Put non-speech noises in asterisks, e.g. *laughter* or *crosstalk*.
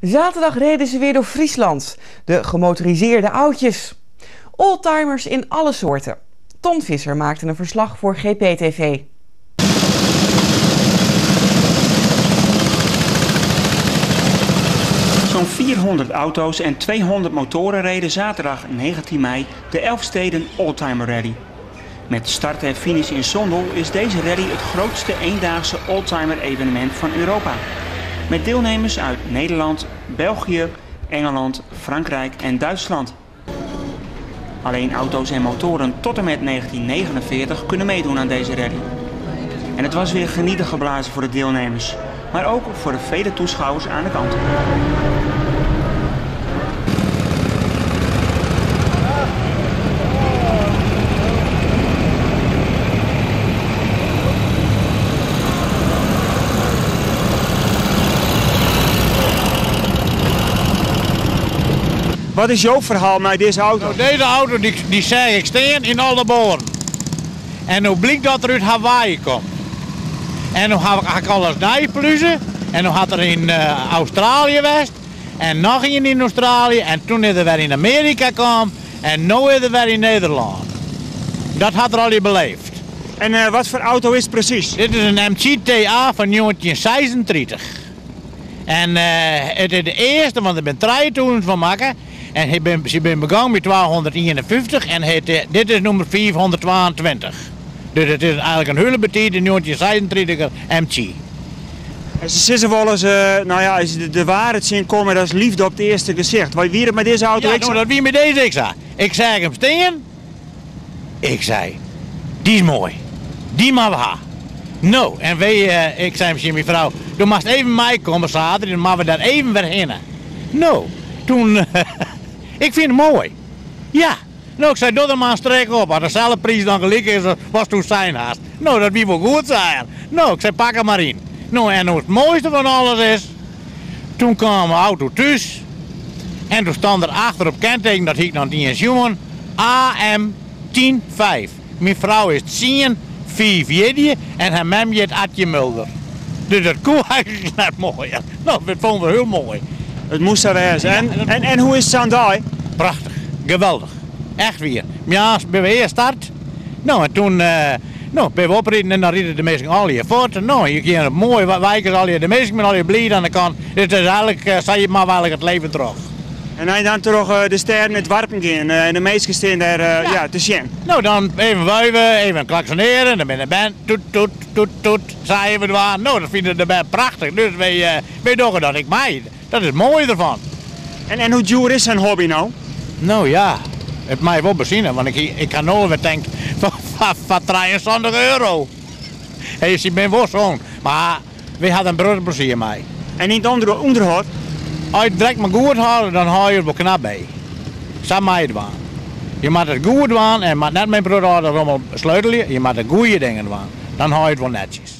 Zaterdag reden ze weer door Friesland. De gemotoriseerde oudjes. Oldtimers in alle soorten. Ton Visser maakte een verslag voor GPTV. Zo'n 400 auto's en 200 motoren reden zaterdag 19 mei de Elfsteden Oldtimer Rally. Met start en finish in Sondel is deze rally het grootste eendaagse oldtimer evenement van Europa. Met deelnemers uit Nederland, België, Engeland, Frankrijk en Duitsland. Alleen auto's en motoren tot en met 1949 kunnen meedoen aan deze rally. En het was weer genieten geblazen voor de deelnemers, maar ook voor de vele toeschouwers aan de kant. Wat is jouw verhaal met deze auto? Nou, deze auto die, die zeg ik steen in alle boren. En nu blijkt dat er uit Hawaii komt. En nu heb ik alles nijpluizen. En nu had er in uh, Australië west. En nog een in Australië. En toen is er weer in Amerika kwam. En nu is er weer in Nederland. Dat had er al je beleefd. En uh, wat voor auto is het precies? Dit is een MCTA van 1936. En uh, het is de eerste, want er ben drie toen van maken. En ik ben, ze ben begonnen met 1251 en het, dit is nummer 422. Dus het is eigenlijk een hele betiet in 1936 MC. En ze zeggen wel eens, uh, nou ja, als de, de waarheid zien komen, dat is liefde op het eerste gezicht. Wat wie het met deze auto? Ja, nou, dat wie met deze ik zei. Ik zei hem steen. Ik zei, die is mooi. Die we hebben. Nou, en wij, uh, ik zei misschien mijn vrouw, toen mag even mij komen zaterdag, dan mag we daar even weer heen. Nou, toen, *laughs* ik vind het mooi. Ja. Nou, ik zei, doe er maar een streek op. Als dezelfde prijs dan gelijk is, was toen zijn haast. Nou, dat wie wel goed zijn. Nou, ik zei, pak hem maar in. Nou, en het mooiste van alles is, toen kwam mijn auto thuis. En toen stond er achter op kenteken, dat ik nog niet eens jongen, AM 105. Mijn vrouw is 10 4 en haar mem heet Adje Mulder. Dus dat kon *laughs* eigenlijk net mooi. Nou, dat vonden we heel mooi. Het moest er wezen. En, en, en hoe is daar? Prachtig, geweldig. Echt weer. Ja, ben we eerst start. Nou, en toen uh, nou, ben we opreden en dan reden de mensen al je voort. Nou, je kan mooi wijken al je de mensen met al je blij aan de kant. Dit is eigenlijk, uh, zei je maar wel het leven terug. En hij dan toch uh, de ster met warpen uh, en de meesten staan daar ja. ja. te zien. Nou, dan even wuiven, even klaksoneren, dan ben de band toet, toet, toet, toet, zeiden we er Nou, dat vinden de band prachtig, dus wij, wij doen dat ik mij. Dat is mooi ervan. En, en hoe duur is zijn hobby nou? Nou ja, het mij wel bezinnen, want ik, ik kan nooit meer denken van, van, van 23 euro. Hey, je bent wel zo'n, maar we hadden een broodplezier mee. En in het onder, onderhoud? Als je het direct maar goed houdt, dan hou je er wel knap bij. Zo je het doen. Je moet het goed doen en je moet net met brood allemaal sleutelen. Je moet de goede dingen doen. Dan hou je het wel netjes.